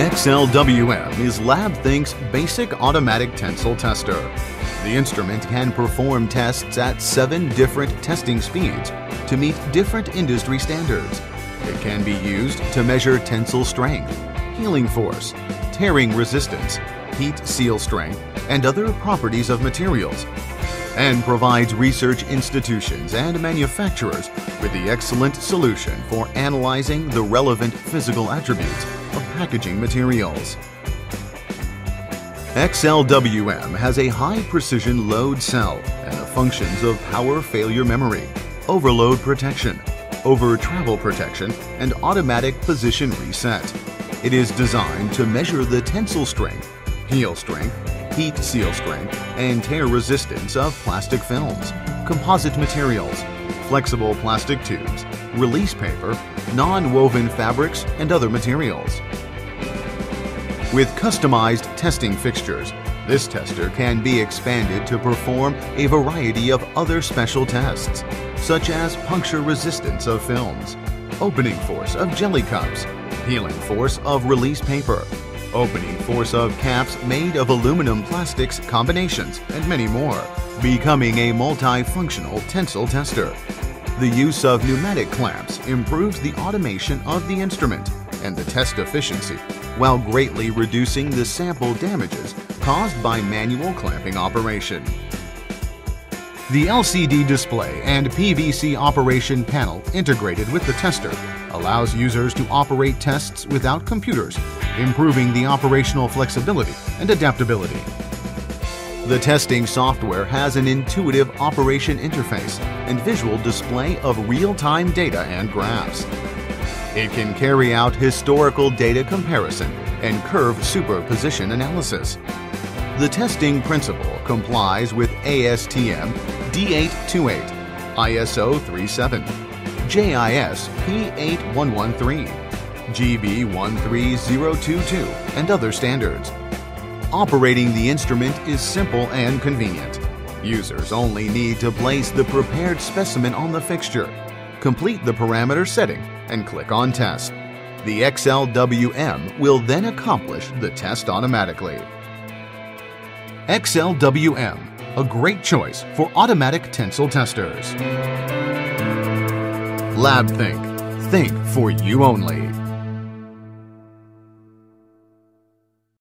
XLWM is LabThink's basic automatic tensile tester. The instrument can perform tests at seven different testing speeds to meet different industry standards. It can be used to measure tensile strength, peeling force, tearing resistance, heat seal strength, and other properties of materials, and provides research institutions and manufacturers with the excellent solution for analyzing the relevant physical attributes packaging materials. XLWM has a high precision load cell and the functions of power failure memory, overload protection, over travel protection, and automatic position reset. It is designed to measure the tensile strength, peel strength, heat seal strength, and tear resistance of plastic films, composite materials, flexible plastic tubes, release paper, non-woven fabrics, and other materials. With customized testing fixtures, this tester can be expanded to perform a variety of other special tests, such as puncture resistance of films, opening force of jelly cups, peeling force of release paper, opening force of caps made of aluminum plastics combinations, and many more, becoming a multifunctional tensile tester. The use of pneumatic clamps improves the automation of the instrument and the test efficiency while greatly reducing the sample damages caused by manual clamping operation. The LCD display and PVC operation panel integrated with the tester allows users to operate tests without computers, improving the operational flexibility and adaptability. The testing software has an intuitive operation interface and visual display of real-time data and graphs. It can carry out historical data comparison and curve superposition analysis. The testing principle complies with ASTM D828, ISO 37, JIS P8113, GB13022, and other standards. Operating the instrument is simple and convenient. Users only need to place the prepared specimen on the fixture, complete the parameter setting, and click on Test. The XLWM will then accomplish the test automatically. XLWM, a great choice for automatic tensile testers. LabThink, think for you only.